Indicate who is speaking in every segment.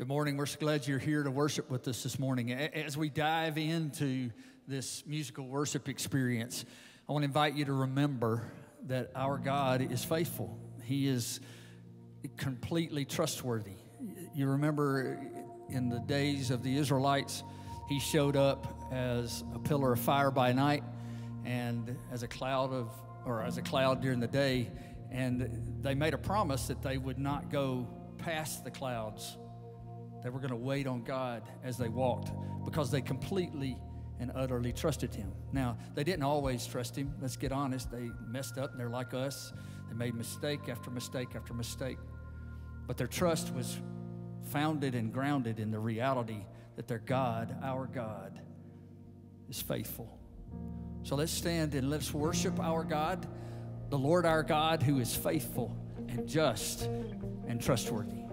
Speaker 1: Good morning. We're so glad you're here to worship with us this morning. As we dive into this musical worship experience, I want to invite you to remember that our God is faithful. He is completely trustworthy. You remember in the days of the Israelites, he showed up as a pillar of fire by night and as a cloud of or as a cloud during the day and they made a promise that they would not go past the clouds. They were going to wait on God as they walked because they completely and utterly trusted Him. Now, they didn't always trust Him. Let's get honest. They messed up and they're like us. They made mistake after mistake after mistake. But their trust was founded and grounded in the reality that their God, our God, is faithful. So let's stand and let's worship our God, the Lord our God, who is faithful and just and trustworthy.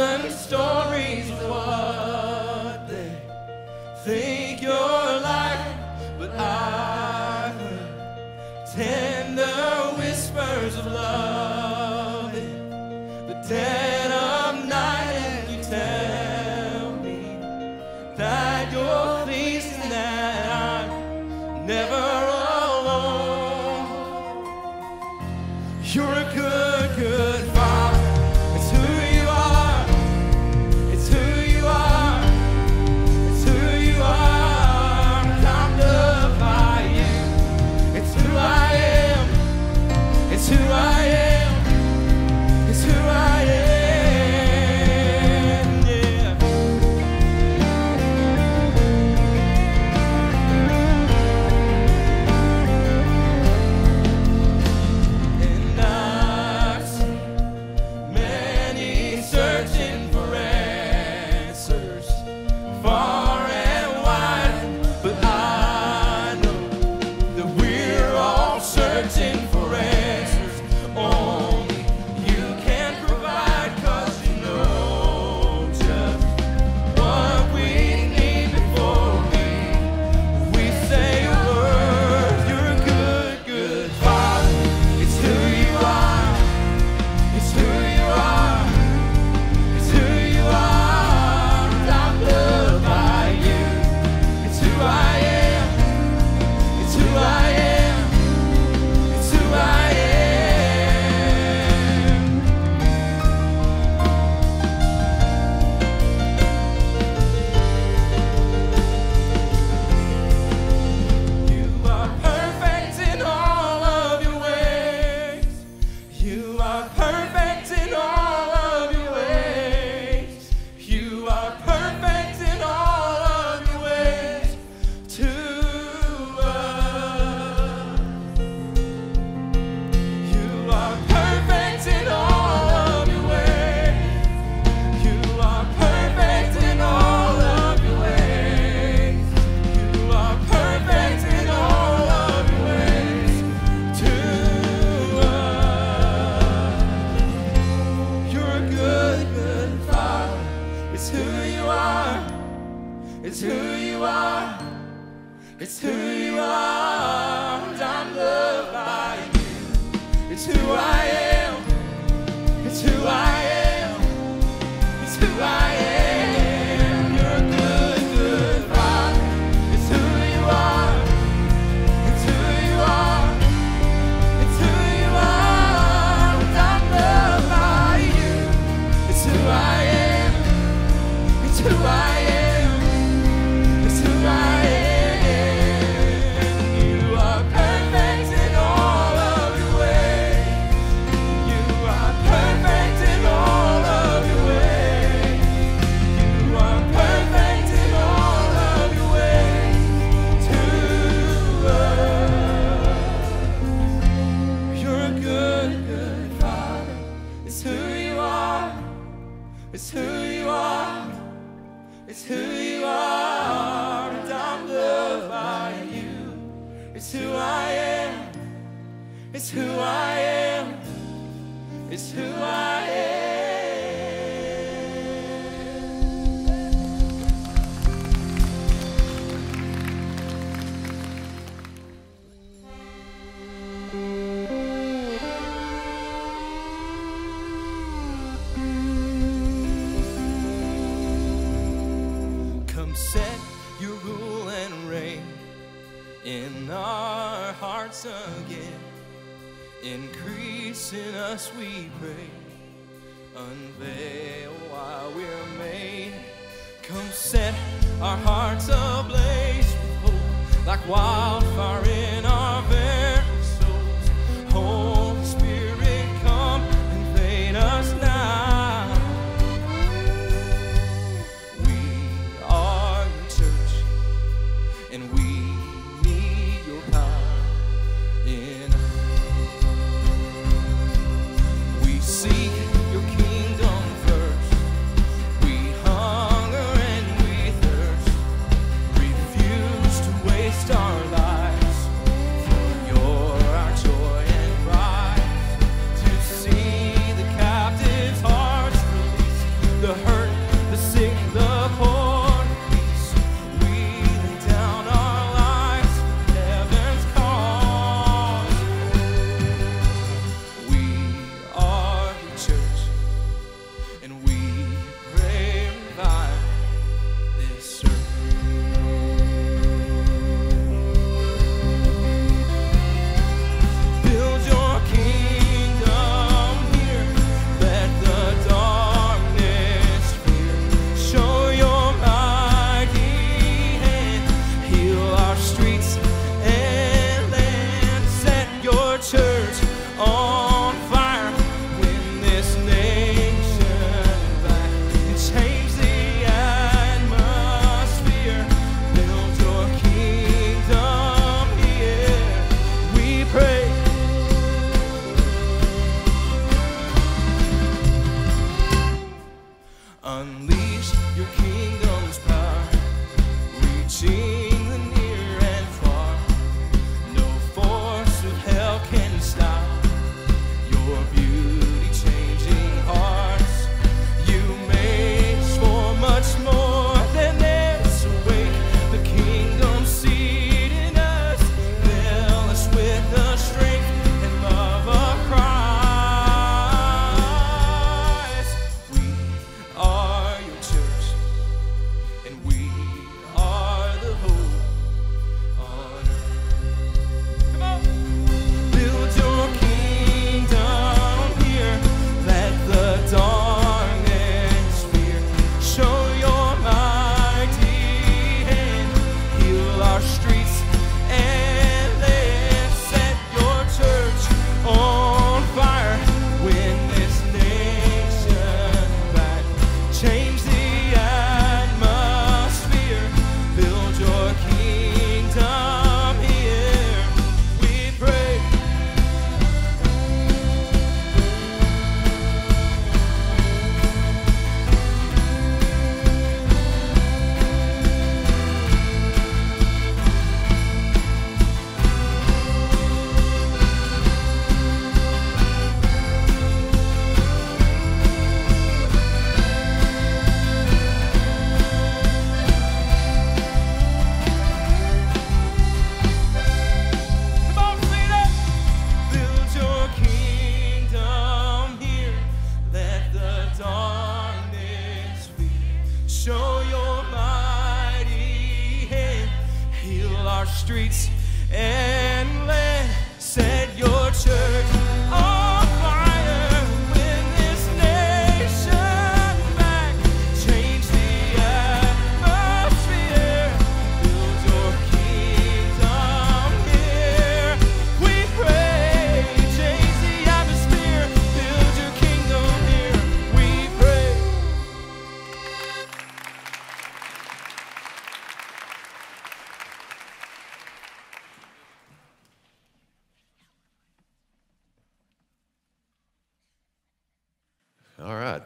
Speaker 2: Thousand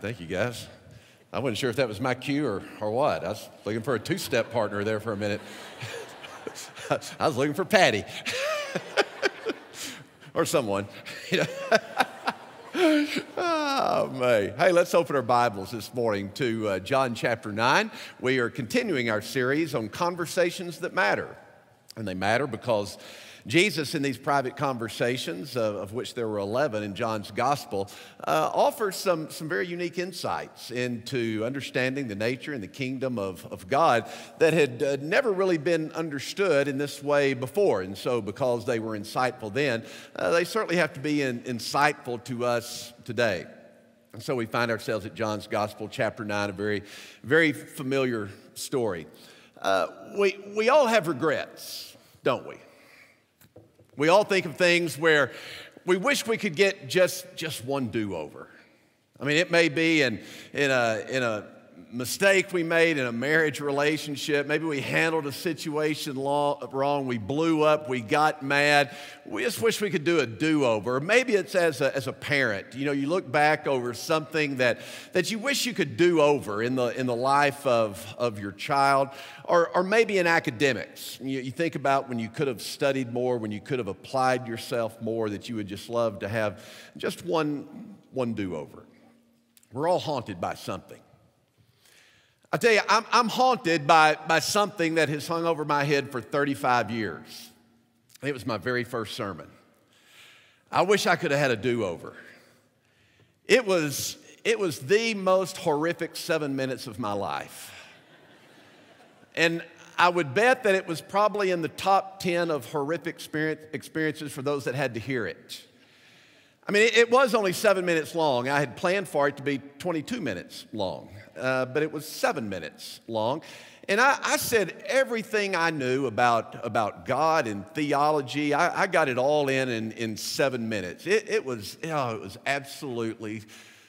Speaker 3: thank you guys. I wasn't sure if that was my cue or, or what. I was looking for a two step partner there for a minute. I was looking for Patty or someone. Oh, man. Hey, let's open our Bibles this morning to uh, John chapter 9. We are continuing our series on conversations that matter. And they matter because Jesus, in these private conversations, uh, of which there were 11 in John's gospel, uh, offers some, some very unique insights into understanding the nature and the kingdom of, of God that had uh, never really been understood in this way before. And so, because they were insightful then, uh, they certainly have to be in, insightful to us today. And so we find ourselves at John's Gospel, chapter 9, a very, very familiar story. Uh, we, we all have regrets, don't we? We all think of things where we wish we could get just, just one do over. I mean, it may be in, in, a, in a mistake we made in a marriage relationship. Maybe we handled a situation wrong. We blew up. We got mad. We just wish we could do a do over. Maybe it's as a, as a parent. You know, you look back over something that, that you wish you could do over in the, in the life of, of your child. Or, or maybe in academics. You, you think about when you could have studied more, when you could have applied yourself more, that you would just love to have just one, one do over. We're all haunted by something. I tell you, I'm, I'm haunted by, by something that has hung over my head for 35 years. It was my very first sermon. I wish I could have had a do over. It was, it was the most horrific seven minutes of my life. And I would bet that it was probably in the top 10 of horrific experience, experiences for those that had to hear it. I mean, it, was only seven minutes long. I had planned for it to be 22 minutes long, uh, but it was seven minutes long. And I, I, said everything I knew about, about God and theology, I, I got it all in in, in seven minutes. It, it, was, oh, it was absolutely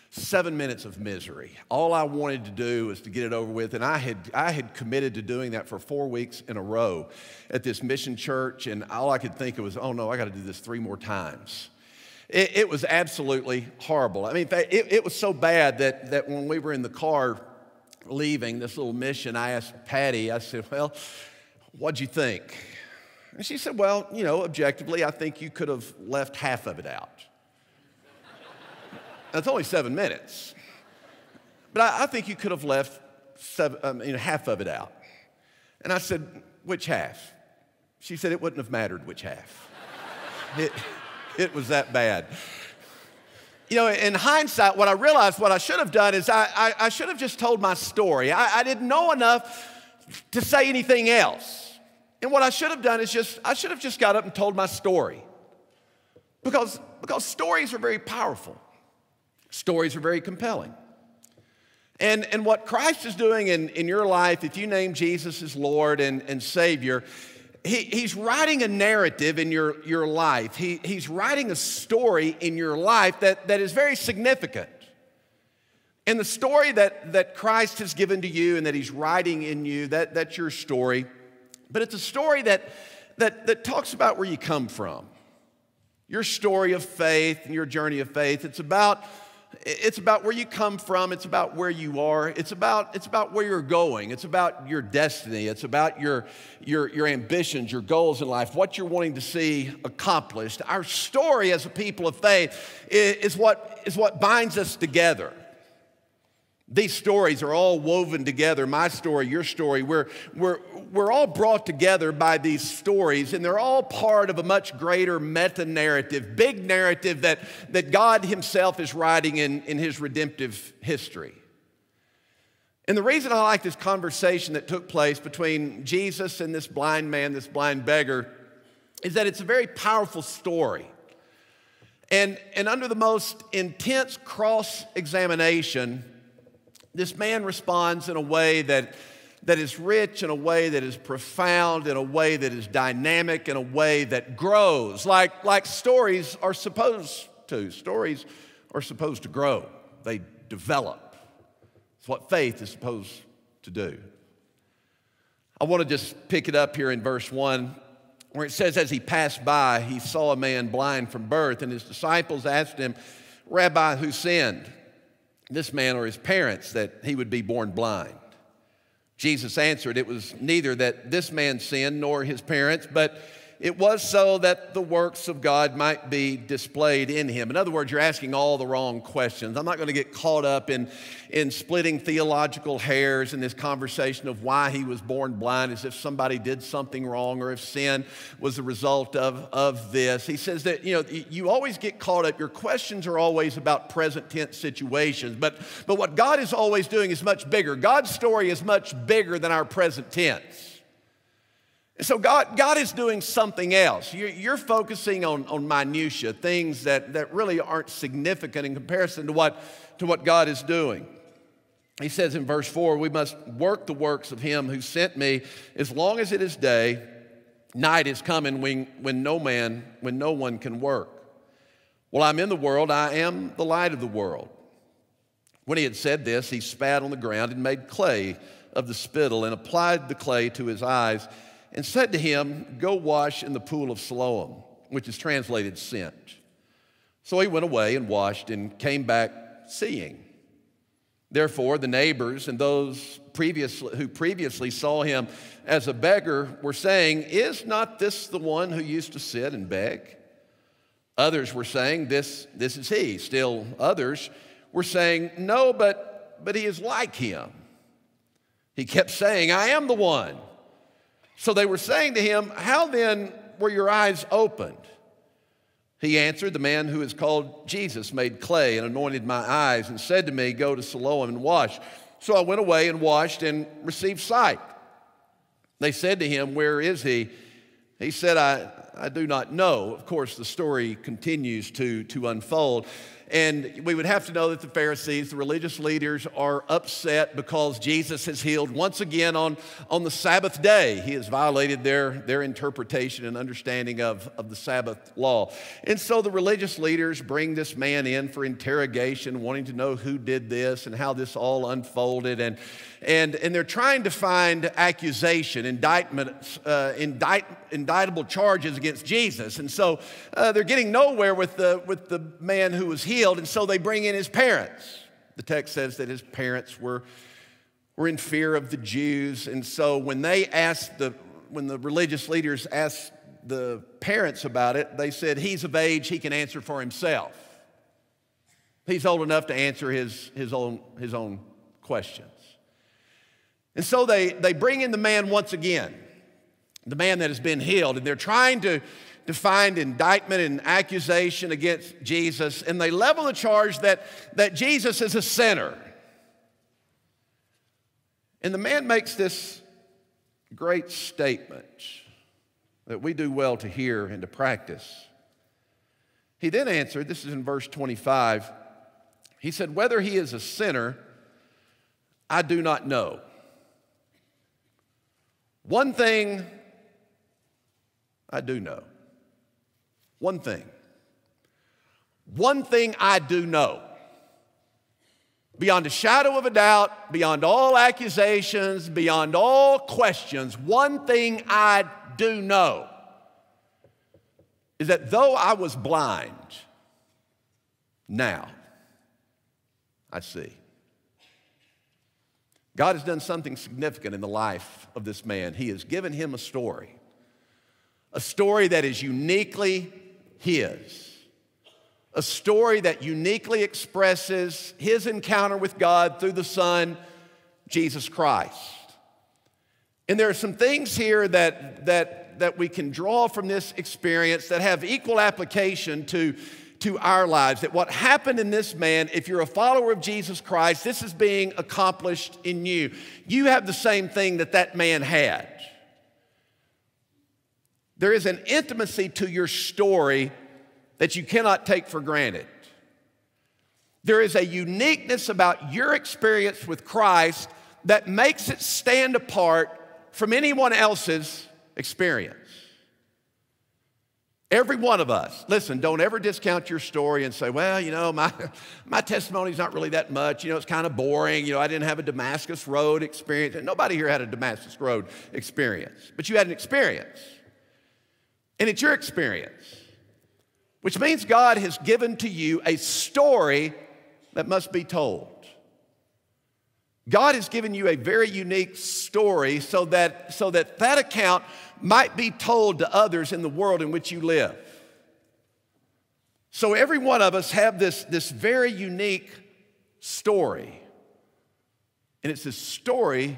Speaker 3: seven minutes of misery. All I wanted to do was to get it over with, and I had, I had committed to doing that for four weeks in a row at this mission church, and all I could think of was, oh no, I got to do this three more times. It, it, was absolutely horrible. I mean, it, it was so bad that, that when we were in the car leaving this little mission, I asked Patty, I said, Well, what'd you think? And she said, Well, you know, objectively, I think you could have left half of it out. That's only seven minutes. But I, I think you could have left seven, um, you know, half of it out. And I said, Which half? She said, It wouldn't have mattered which half. it, it was that bad. You know, in hindsight, what I realized what I should have done is I, I, I should have just told my story. I, I didn't know enough to say anything else. And what I should have done is just, I should have just got up and told my story. Because, because stories are very powerful, stories are very compelling. And, and what Christ is doing in, in your life, if you name Jesus as Lord and, and Savior, he, he's writing a narrative in your, your life. He, he's writing a story in your life that, that is very significant. And the story that, that Christ has given to you and that he's writing in you, that, that's your story. But it's a story that, that, that talks about where you come from, your story of faith and your journey of faith. It's about it's about where you come from. It's about where you are. It's about, it's about where you're going. It's about your destiny. It's about your, your, your ambitions, your goals in life, what you're wanting to see accomplished. Our story as a people of faith is, what, is what binds us together. These stories are all woven together my story, your story. We're, we're, we're all brought together by these stories, and they're all part of a much greater meta narrative, big narrative that, that God Himself is writing in, in His redemptive history. And the reason I like this conversation that took place between Jesus and this blind man, this blind beggar, is that it's a very powerful story. And, and under the most intense cross examination, this man responds in a way that, that is rich, in a way that is profound, in a way that is dynamic, in a way that grows, like, like stories are supposed to. Stories are supposed to grow, they develop. It's what faith is supposed to do. I want to just pick it up here in verse 1 where it says, As he passed by, he saw a man blind from birth, and his disciples asked him, Rabbi, who sinned, this man or his parents, that he would be born blind? Jesus answered, It was neither that this man sinned nor his parents, but it was so that the works of God might be displayed in him. In other words, you're asking all the wrong questions. I'm not going to get caught up in, in splitting theological hairs in this conversation of why he was born blind, as if somebody did something wrong or if sin was the result of, of this. He says that, you know, you always get caught up, your questions are always about present tense situations, but, but what God is always doing is much bigger. God's story is much bigger than our present tense. So God, God is doing something else. You're, you're, focusing on, on minutia, things that, that really aren't significant in comparison to what, to what God is doing. He says in verse 4, we must work the works of him who sent me as long as it is day. Night is coming when, when no man, when no one can work. Well, I'm in the world, I am the light of the world. When he had said this, he spat on the ground and made clay of the spittle and applied the clay to his eyes and said to him, Go wash in the pool of Siloam, which is translated sent. So he went away and washed and came back seeing. Therefore, the neighbors and those previously, who previously saw him as a beggar were saying, Is not this the one who used to sit and beg? Others were saying, This, this is he. Still others were saying, No, but, but he is like him. He kept saying, I am the one. So they were saying to him, How then were your eyes opened? He answered, The man who is called Jesus made clay and anointed my eyes and said to me, Go to Siloam and wash. So I went away and washed and received sight. They said to him, Where is he? He said, I, I do not know. Of course, the story continues to, to unfold. And we would have to know that the Pharisees, the religious leaders, are upset because Jesus has healed once again on, on the Sabbath day. He has violated their, their interpretation and understanding of, of the Sabbath law. And so the religious leaders bring this man in for interrogation, wanting to know who did this and how this all unfolded. And, and, and they're trying to find accusation, indictment, uh, indict, indictable charges against Jesus. And so uh, they're getting nowhere with the, with the man who was healed and so they bring in his parents. The text says that his parents were, were in fear of the Jews, and so when they asked the when the religious leaders asked the parents about it, they said, He's of age, he can answer for himself. He's old enough to answer his, his, own, his own questions. And so they, they bring in the man once again, the man that has been healed, and they're trying to to find indictment and accusation against Jesus, and they level the charge that, that Jesus is a sinner. And the man makes this great statement that we do well to hear and to practice. He then answered, this is in verse 25, he said, Whether he is a sinner, I do not know. One thing I do know one thing. One thing I do know, beyond a shadow of a doubt, beyond all accusations, beyond all questions, one thing I do know is that though I was blind, now I see. God has done something significant in the life of this man. He has given him a story, a story that is uniquely his. A story that uniquely expresses his encounter with God through the Son, Jesus Christ. And there are some things here that, that, that we can draw from this experience that have equal application to, to our lives. That what happened in this man, if you're a follower of Jesus Christ, this is being accomplished in you. You have the same thing that that man had. There is an intimacy to your story that you cannot take for granted. There is a uniqueness about your experience with Christ that makes it stand apart from anyone else's experience. Every one of us, listen, don't ever discount your story and say, well, you know, my, my testimony's not really that much. You know, it's kind of boring. You know, I didn't have a Damascus Road experience. And nobody here had a Damascus Road experience, but you had an experience. And it's your experience, which means God has given to you a story that must be told. God has given you a very unique story so that, so that that account might be told to others in the world in which you live. So every one of us have this, this very unique story. And it's this story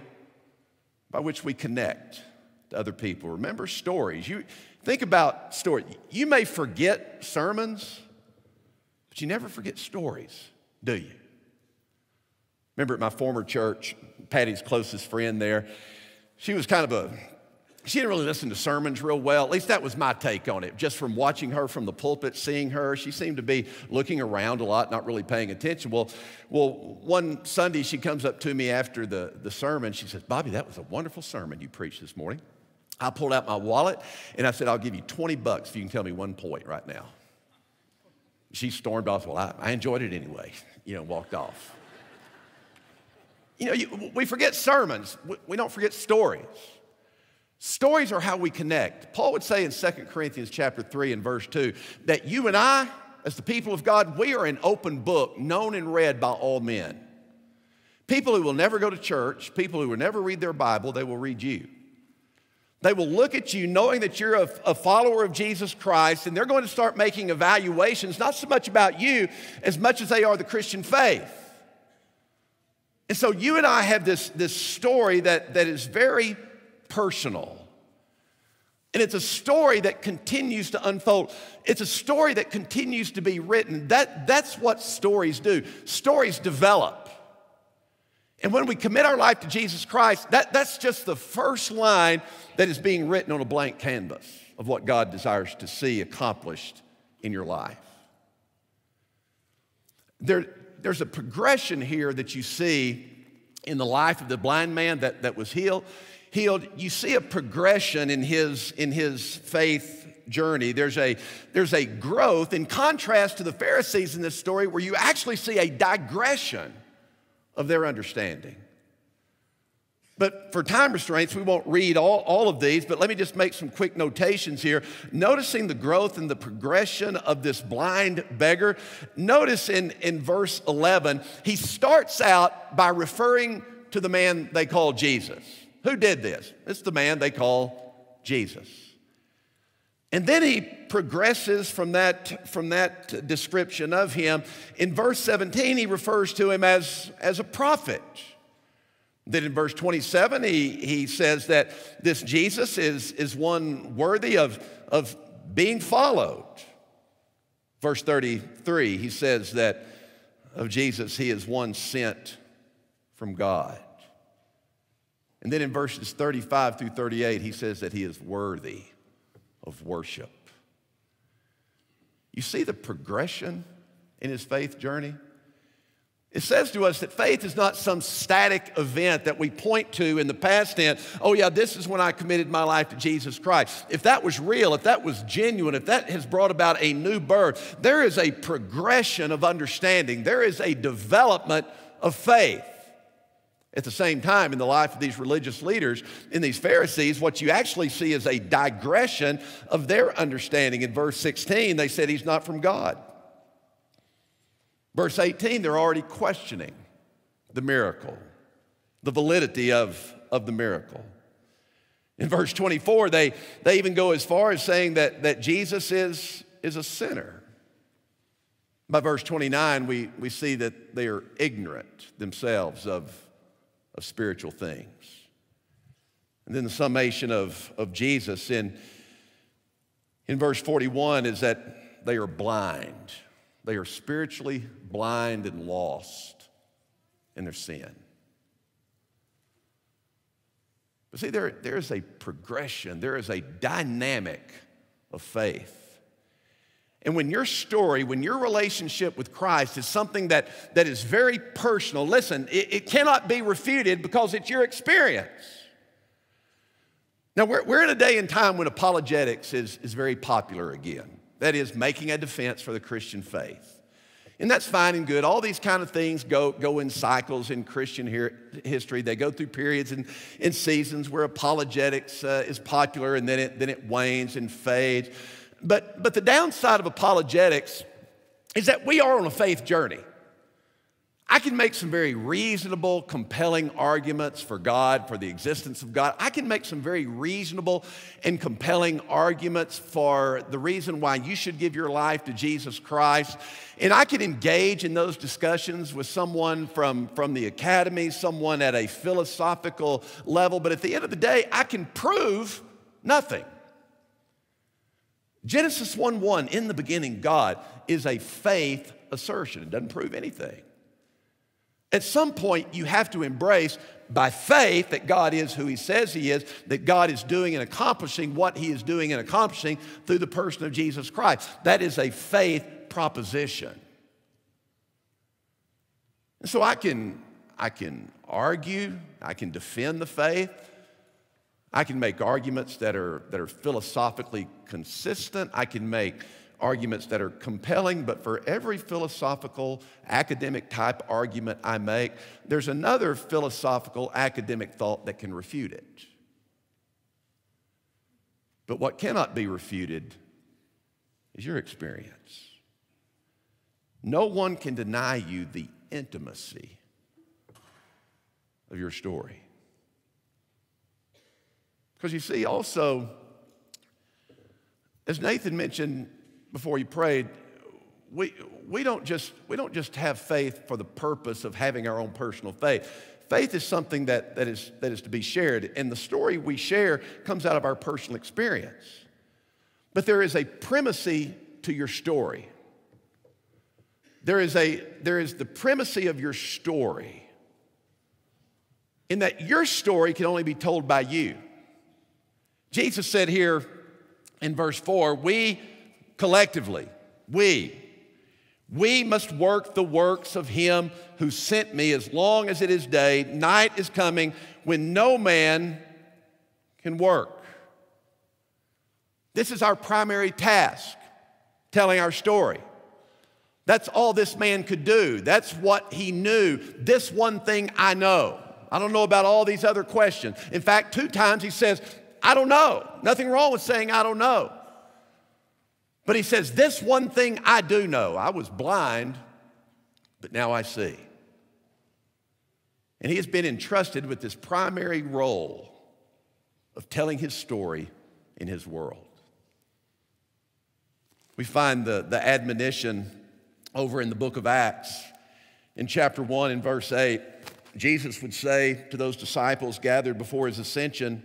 Speaker 3: by which we connect to other people. Remember stories. You think about stories. You may forget sermons, but you never forget stories, do you? Remember at my former church, Patty's closest friend there, she was kind of a, she didn't really listen to sermons real well. At least that was my take on it. Just from watching her from the pulpit, seeing her, she seemed to be looking around a lot, not really paying attention. Well, well one Sunday she comes up to me after the, the sermon. She says, Bobby, that was a wonderful sermon you preached this morning. I pulled out my wallet and I said, I'll give you 20 bucks if you can tell me one point right now. She stormed off. Well, I, I enjoyed it anyway, you know, walked off. You know, you, we forget sermons, we, we don't forget stories. Stories are how we connect. Paul would say in 2 Corinthians chapter 3 and verse 2 that you and I, as the people of God, we are an open book, known and read by all men. People who will never go to church, people who will never read their Bible, they will read you. They will look at you knowing that you're a, a, follower of Jesus Christ, and they're going to start making evaluations, not so much about you as much as they are the Christian faith. And so you and I have this, this story that, that is very personal. And it's a story that continues to unfold. It's a story that continues to be written. That, that's what stories do. Stories develop. And when we commit our life to Jesus Christ, that, that's just the first line that is being written on a blank canvas of what God desires to see accomplished in your life. There, there's a progression here that you see in the life of the blind man that, that was healed. Healed, you see a progression in his, in his faith journey. There's a, there's a growth in contrast to the Pharisees in this story where you actually see a digression of their understanding. But for time restraints, we won't read all, all of these, but let me just make some quick notations here. Noticing the growth and the progression of this blind beggar, notice in, in verse 11, he starts out by referring to the man they call Jesus. Who did this? It's the man they call Jesus. And then he progresses from that, from that description of him. In verse 17, he refers to him as, as a prophet. Then in verse 27, he, he says that this Jesus is, is one worthy of, of being followed. Verse 33, he says that of Jesus, he is one sent from God. And then in verses 35 through 38, he says that he is worthy of worship. You see the progression in his faith journey? It says to us that faith is not some static event that we point to in the past tense. Oh, yeah, this is when I committed my life to Jesus Christ. If that was real, if that was genuine, if that has brought about a new birth, there is a progression of understanding, there is a development of faith. At the same time, in the life of these religious leaders, in these Pharisees, what you actually see is a digression of their understanding. In verse 16, they said he's not from God. Verse 18, they're already questioning the miracle, the validity of, of the miracle. In verse 24, they, they even go as far as saying that, that Jesus is, is a sinner. By verse 29, we, we see that they are ignorant themselves of, of spiritual things. And then the summation of, of Jesus in, in verse 41 is that they are blind They are spiritually blind and lost in their sin. But see, there, there is a progression, there is a dynamic of faith. And when your story, when your relationship with Christ is something that, that is very personal, listen, it, it cannot be refuted because it's your experience. Now, we're, we're in a day and time when apologetics is, is very popular again. That is, making a defense for the Christian faith. And that's fine and good. All these kind of things go, go in cycles in Christian history. They go through periods and, and seasons where apologetics uh, is popular and then it, then it wanes and fades. But, but the downside of apologetics is that we are on a faith journey. I can make some very reasonable, compelling arguments for God, for the existence of God. I can make some very reasonable and compelling arguments for the reason why you should give your life to Jesus Christ. And I can engage in those discussions with someone from, from the academy, someone at a philosophical level. But at the end of the day, I can prove nothing. Genesis 1 1, in the beginning, God is a faith assertion. It doesn't prove anything. At some point, you have to embrace by faith that God is who He says He is, that God is doing and accomplishing what He is doing and accomplishing through the person of Jesus Christ. That is a faith proposition. And so I can, I can argue, I can defend the faith, I can make arguments that are, that are philosophically consistent, I can make arguments that are compelling, but for every philosophical, academic type argument I make, there's another philosophical, academic thought that can refute it. But what cannot be refuted is your experience. No one can deny you the intimacy of your story. Because you see, also, as Nathan mentioned, before you prayed, we, we, don't just, we don't just have faith for the purpose of having our own personal faith. Faith is something that, that, is, that is to be shared, and the story we share comes out of our personal experience. But there is a primacy to your story. There is, a, there is the primacy of your story in that your story can only be told by you. Jesus said here in verse 4 we collectively, we, we must work the works of him who sent me as long as it is day. Night is coming when no man can work. This is our primary task, telling our story. That's all this man could do. That's what he knew. This one thing I know. I don't know about all these other questions. In fact, two times he says, I don't know. Nothing wrong with saying I don't know. But he says, This one thing I do know I was blind, but now I see. And he has been entrusted with this primary role of telling his story in his world. We find the, the admonition over in the book of Acts in chapter 1 and verse 8. Jesus would say to those disciples gathered before his ascension,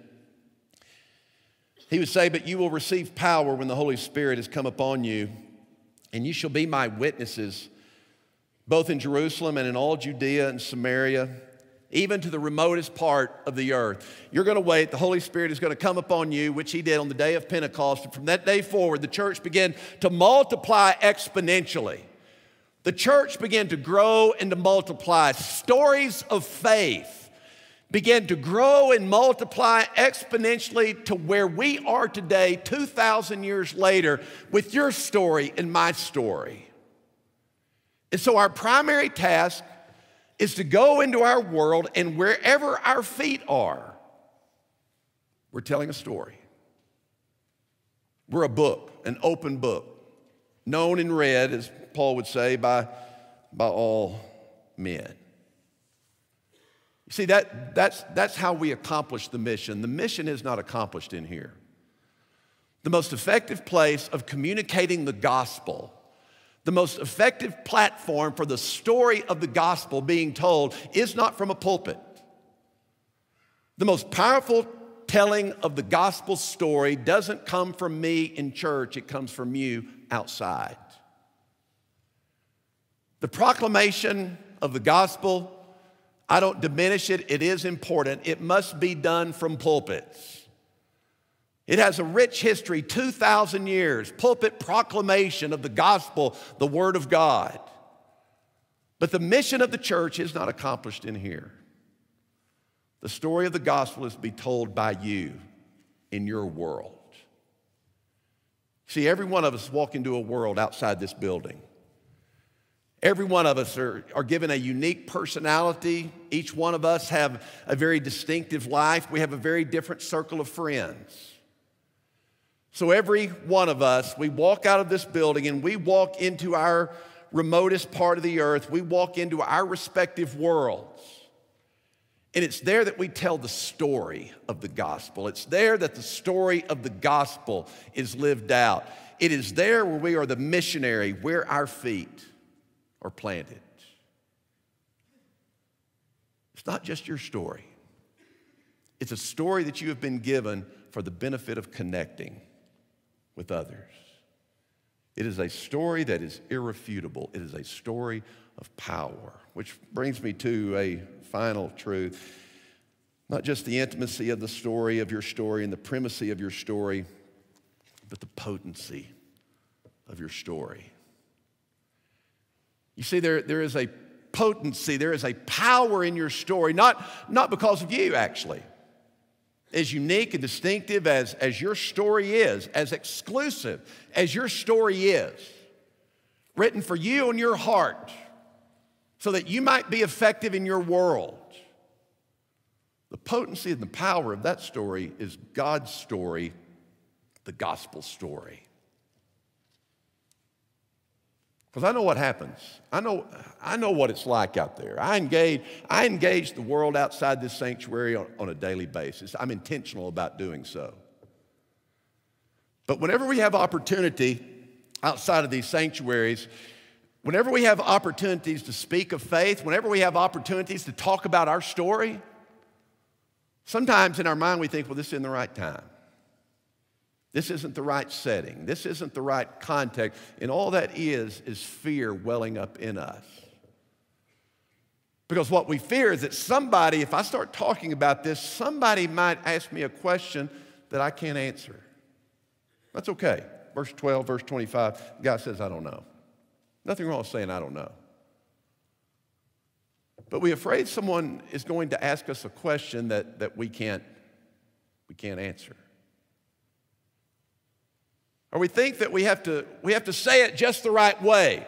Speaker 3: he would say, But you will receive power when the Holy Spirit has come upon you, and you shall be my witnesses, both in Jerusalem and in all Judea and Samaria, even to the remotest part of the earth. You're going to wait. The Holy Spirit is going to come upon you, which He did on the day of Pentecost. And from that day forward, the church began to multiply exponentially. The church began to grow and to multiply. Stories of faith began to grow and multiply exponentially to where we are today, 2,000 years later, with your story and my story. And so, our primary task is to go into our world, and wherever our feet are, we're telling a story. We're a book, an open book, known and read, as Paul would say, by, by all men. See, that, that's, that's how we accomplish the mission. The mission is not accomplished in here. The most effective place of communicating the gospel, the most effective platform for the story of the gospel being told is not from a pulpit. The most powerful telling of the gospel story doesn't come from me in church, it comes from you outside. The proclamation of the gospel, I don't diminish it, it is important. It must be done from pulpits. It has a rich history, 2,000 years, pulpit proclamation of the gospel, the word of God. But the mission of the church is not accomplished in here. The story of the gospel is to be told by you in your world. See, every one of us walk into a world outside this building. Every one of us are, are given a unique personality. Each one of us have a very distinctive life. We have a very different circle of friends. So, every one of us, we walk out of this building and we walk into our remotest part of the earth. We walk into our respective worlds. And it's there that we tell the story of the gospel. It's there that the story of the gospel is lived out. It is there where we are the missionary, where our feet are planted. It's not just your story, it's a story that you have been given for the benefit of connecting with others. It is a story that is irrefutable. It is a story of power, which brings me to a final truth. Not just the intimacy of the story of your story and the primacy of your story, but the potency of your story. You see, there, there is a potency, there is a power in your story, not, not because of you, actually as unique and distinctive as, as your story is, as exclusive as your story is, written for you and your heart, so that you might be effective in your world. The potency and the power of that story is God's story, the gospel story. Because I know what happens. I know, I know what it's like out there. I engage, I engage the world outside this sanctuary on, on a daily basis. I'm intentional about doing so. But whenever we have opportunity outside of these sanctuaries, whenever we have opportunities to speak of faith, whenever we have opportunities to talk about our story, sometimes in our mind we think, well, this is in the right time. This isn't the right setting. This isn't the right context. And all that is, is fear welling up in us. Because what we fear is that somebody, if I start talking about this, somebody might ask me a question that I can't answer. That's okay. Verse 12, verse 25, the guy says, I don't know. Nothing wrong with saying, I don't know. But we're afraid someone is going to ask us a question that, that we, can't, we can't answer. Or we think that we have to, we have to say it just the right way.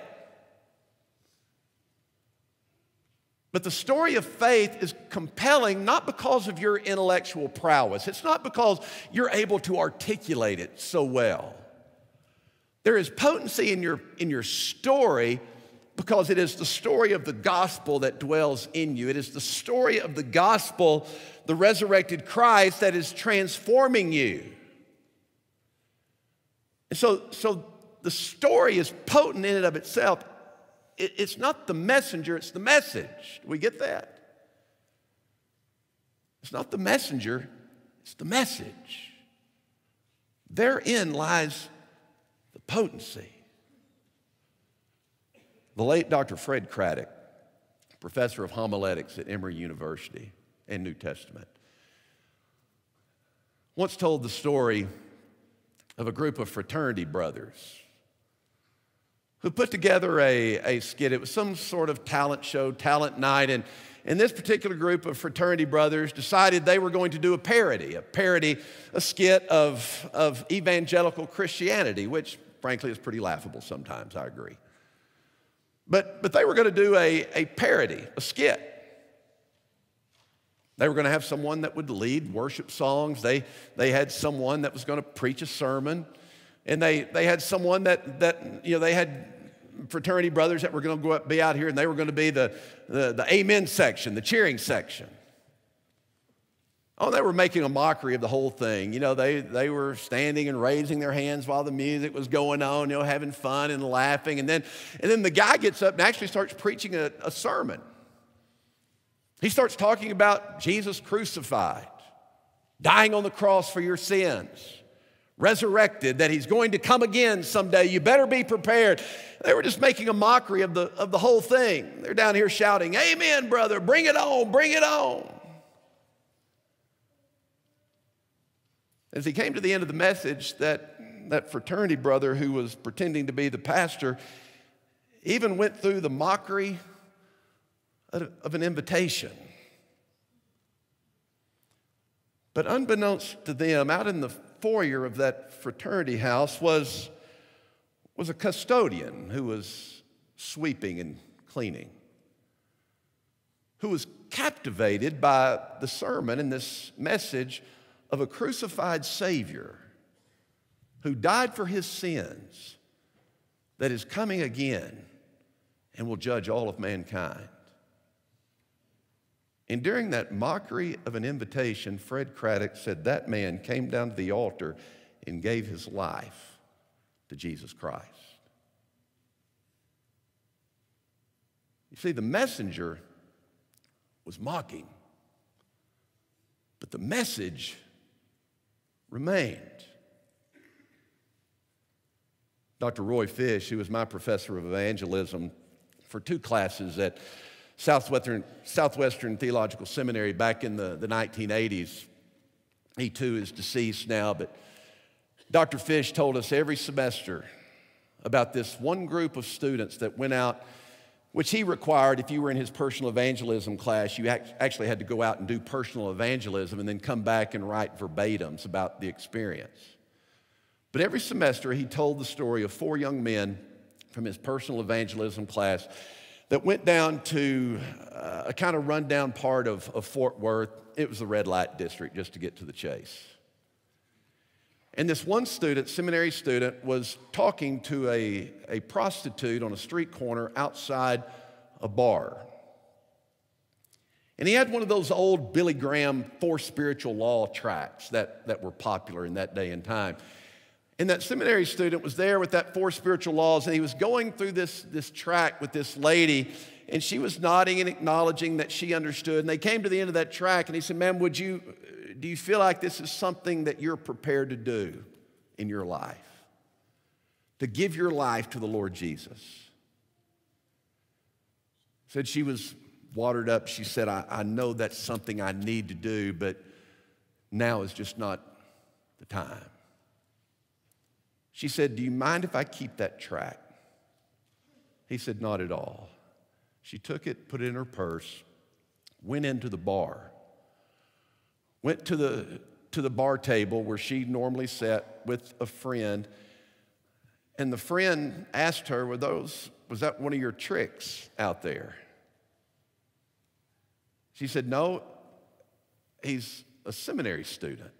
Speaker 3: But the story of faith is compelling not because of your intellectual prowess. It's not because you're able to articulate it so well. There is potency in your, in your story because it is the story of the gospel that dwells in you. It is the story of the gospel, the resurrected Christ, that is transforming you. And so, so the story is potent in and of itself. It, it's not the messenger, it's the message. Do we get that? It's not the messenger, it's the message. Therein lies the potency. The late Dr. Fred Craddock, professor of homiletics at Emory University and New Testament, once told the story of a group of fraternity brothers who put together a, a skit. It was some sort of talent show, talent night, and, and this particular group of fraternity brothers decided they were going to do a parody, a parody, a skit of, of evangelical Christianity, which frankly is pretty laughable sometimes, I agree. But, but they were going to do a, a parody, a skit. They were going to have someone that would lead worship songs. They, they had someone that was going to preach a sermon. And they, they had someone that, that, you know, they had fraternity brothers that were going to go up, be out here and they were going to be the, the, the amen section, the cheering section. Oh, they were making a mockery of the whole thing. You know, they, they were standing and raising their hands while the music was going on, you know, having fun and laughing. And then, and then the guy gets up and actually starts preaching a, a sermon. He starts talking about Jesus crucified, dying on the cross for your sins, resurrected, that he's going to come again someday. You better be prepared. They were just making a mockery of the, of the whole thing. They're down here shouting, Amen, brother, bring it on, bring it on. As he came to the end of the message, that, that fraternity brother who was pretending to be the pastor even went through the mockery of an invitation. But unbeknownst to them, out in the foyer of that fraternity house was, was a custodian who was sweeping and cleaning, who was captivated by the sermon and this message of a crucified Savior who died for his sins, that is coming again and will judge all of mankind. And during that mockery of an invitation, Fred Craddock said that man came down to the altar and gave his life to Jesus Christ. You see, the messenger was mocking, but the message remained. Dr. Roy Fish, who was my professor of evangelism for two classes at Southwestern, Southwestern Theological Seminary back in the, the 1980s. He too is deceased now, but Dr. Fish told us every semester about this one group of students that went out, which he required if you were in his personal evangelism class, you actually had to go out and do personal evangelism and then come back and write verbatims about the experience. But every semester, he told the story of four young men from his personal evangelism class that went down to uh, a kind of rundown part of, of Fort Worth. It was the red light district, just to get to the chase. And this one student, seminary student, was talking to a, a prostitute on a street corner outside a bar. And he had one of those old Billy Graham four spiritual law tracts that, that were popular in that day and time. And that seminary student was there with that four spiritual laws, and he was going through this, this track with this lady, and she was nodding and acknowledging that she understood. And they came to the end of that track, and he said, Ma'am, would you, do you feel like this is something that you're prepared to do in your life? To give your life to the Lord Jesus? Said she was watered up. She said, I, I know that's something I need to do, but now is just not the time. She said, Do you mind if I keep that track? He said, Not at all. She took it, put it in her purse, went into the bar, went to the, to the bar table where she normally sat with a friend. And the friend asked her, Were those, Was that one of your tricks out there? She said, No, he's a seminary student.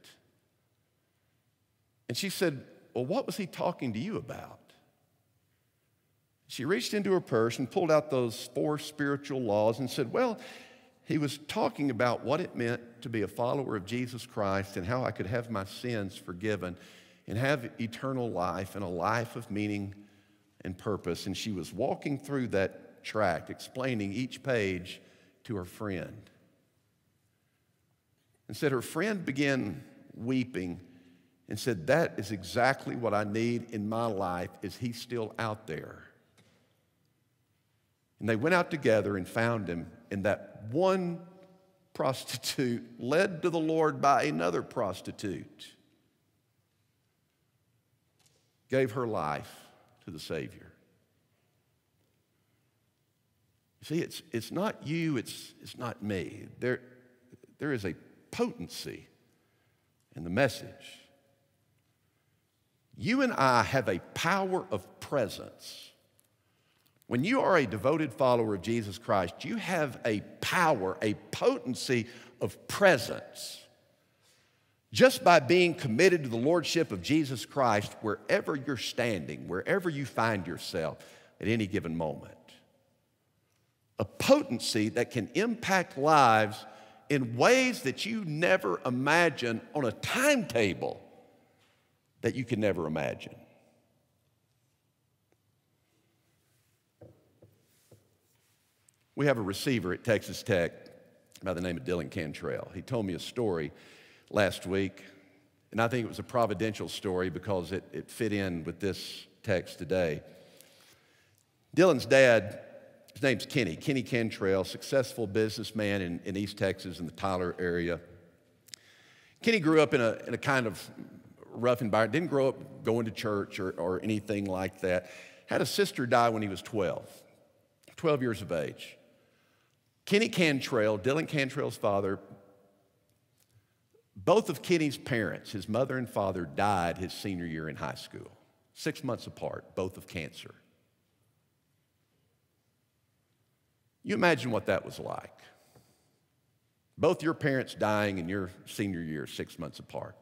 Speaker 3: And she said, well, what was he talking to you about? She reached into her purse and pulled out those four spiritual laws and said, Well, he was talking about what it meant to be a follower of Jesus Christ and how I could have my sins forgiven and have eternal life and a life of meaning and purpose. And she was walking through that tract, explaining each page to her friend. And said her friend began weeping and said, That is exactly what I need in my life. Is he still out there? And they went out together and found him, and that one prostitute led to the Lord by another prostitute gave her life to the Savior. See, it's, it's not you, it's, it's not me. There, there is a potency in the message. You and I have a power of presence. When you are a devoted follower of Jesus Christ, you have a power, a potency of presence. Just by being committed to the Lordship of Jesus Christ wherever you're standing, wherever you find yourself at any given moment. A potency that can impact lives in ways that you never imagined on a timetable that you can never imagine. We have a receiver at Texas Tech by the name of Dylan Cantrell. He told me a story last week And I think it was a providential story because it, it fit in with this text today. Dylan's dad, his name's Kenny, Kenny Cantrell, successful businessman in, in East Texas in the Tyler area. Kenny grew up in a, in a kind of rough environment, didn't grow up going to church or, or anything like that. Had a sister die when he was 12, 12 years of age. Kenny Cantrell, Dylan Cantrell's father, both of Kenny's parents, his mother and father, died his senior year in high school, six months apart, both of cancer. You imagine what that was like. Both your parents dying in your senior year, six months apart.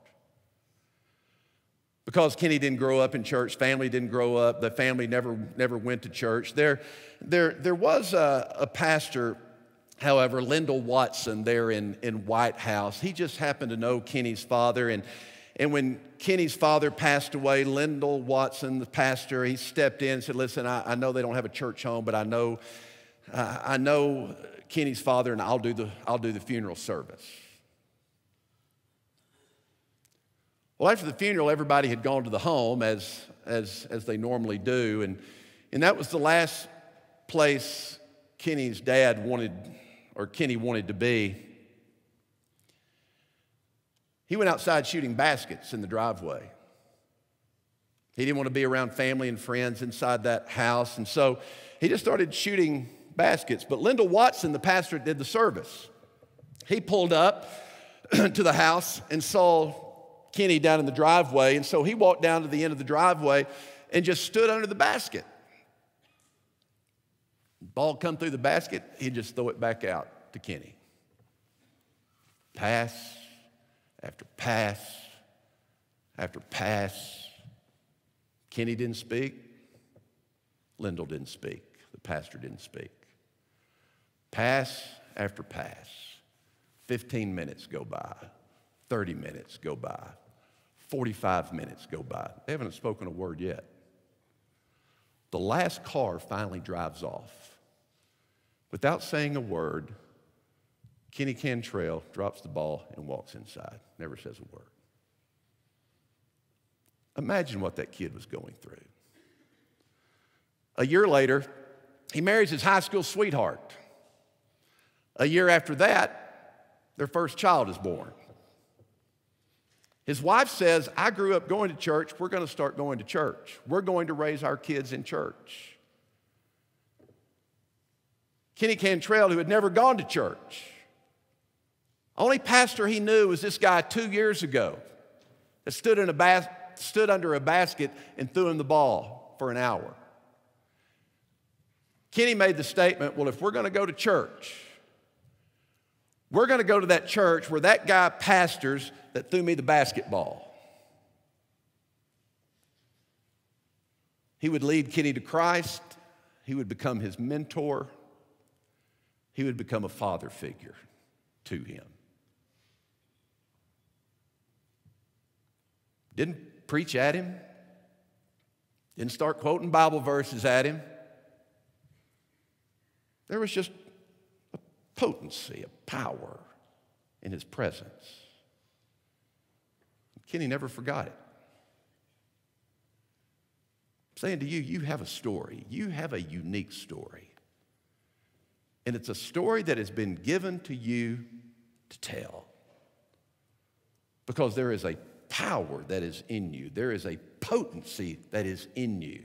Speaker 3: Because Kenny didn't grow up in church, family didn't grow up, the family never, never went to church. There, there, there was a, a pastor However, Lyndall Watson there in, in White House, he just happened to know Kenny's father. And, and when Kenny's father passed away, Lyndall Watson, the pastor, he stepped in and said, Listen, I, I know they don't have a church home, but I know, uh, I know Kenny's father, and I'll do, the, I'll do the funeral service. Well, after the funeral, everybody had gone to the home as, as, as they normally do. And, and that was the last place Kenny's dad wanted or Kenny wanted to be. He went outside shooting baskets in the driveway. He didn't want to be around family and friends inside that house, and so he just started shooting baskets. But Lyndall Watson, the pastor, did the service. He pulled up to the house and saw Kenny down in the driveway, and so he walked down to the end of the driveway and just stood under the basket. Ball come through the basket, he'd just throw it back out to Kenny. Pass after pass after pass. Kenny didn't speak. Lyndall didn't speak. The pastor didn't speak. Pass after pass. 15 minutes go by. 30 minutes go by. 45 minutes go by. They haven't spoken a word yet. The last car finally drives off. Without saying a word, Kenny Cantrell drops the ball and walks inside, never says a word. Imagine what that kid was going through. A year later, he marries his high school sweetheart. A year after that, their first child is born. His wife says, I grew up going to church. We're going to start going to church. We're going to raise our kids in church. Kenny Cantrell, who had never gone to church. Only pastor he knew was this guy two years ago that stood, in a bas- stood under a basket and threw him the ball for an hour. Kenny made the statement well, if we're going to go to church, we're going to go to that church where that guy pastors that threw me the basketball. He would lead Kenny to Christ, he would become his mentor he would become a father figure to him. Didn't preach at him, didn't start quoting Bible verses at him. There was just potency, a power in his presence. Kenny never forgot it. I'm saying to you, you have a story. You have a unique story. And it's a story that has been given to you to tell. Because there is a power that is in you, there is a potency that is in you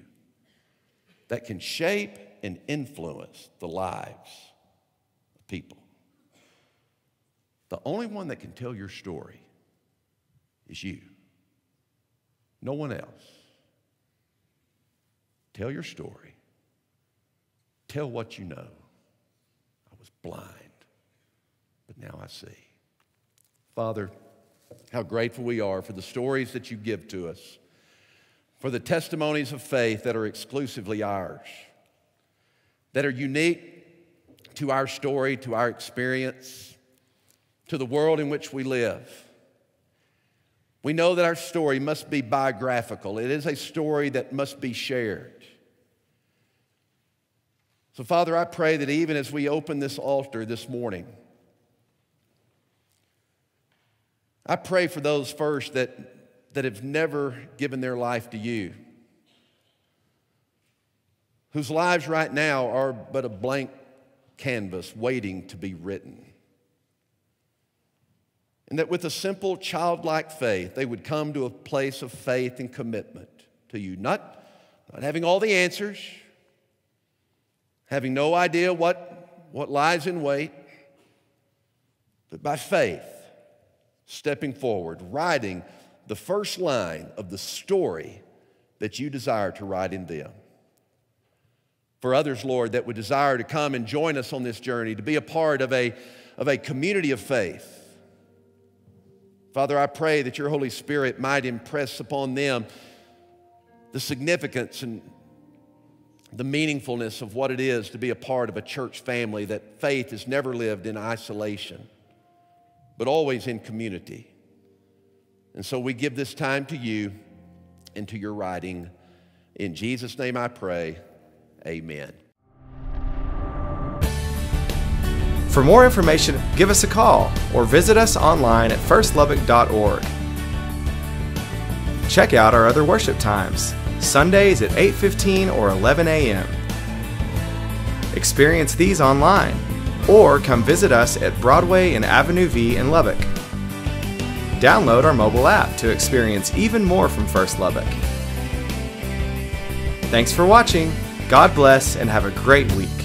Speaker 3: that can shape and influence the lives of people. The only one that can tell your story is you, no one else. Tell your story, tell what you know I was blind, but now I see. Father, how grateful we are for the stories that you give to us, for the testimonies of faith that are exclusively ours, that are unique to our story, to our experience, to the world in which we live. We know that our story must be biographical. It is a story that must be shared. So, Father, I pray that even as we open this altar this morning, I pray for those first that, that have never given their life to you, whose lives right now are but a blank canvas waiting to be written. And that with a simple childlike faith, they would come to a place of faith and commitment to you, not, not having all the answers, having no idea what, what lies in wait, but by faith, stepping forward, writing the first line of the story that you desire to write in them. For others, Lord, that would desire to come and join us on this journey, to be a part of a, of a community of faith. Father, I pray that your Holy Spirit might impress upon them the significance and the meaningfulness of what it is to be a part of a church family, that faith is never lived in isolation, but always in community. And so we give this time to you and to your writing. In Jesus' name I pray, amen.
Speaker 4: For more information, give us a call or visit us online at firstlubbock.org. Check out our other worship times. Sundays at 8:15 or 11 a.m. Experience these online or come visit us at Broadway and Avenue V in Lubbock. Download our mobile app to experience even more from First Lubbock. Thanks for watching. God bless and have a great week.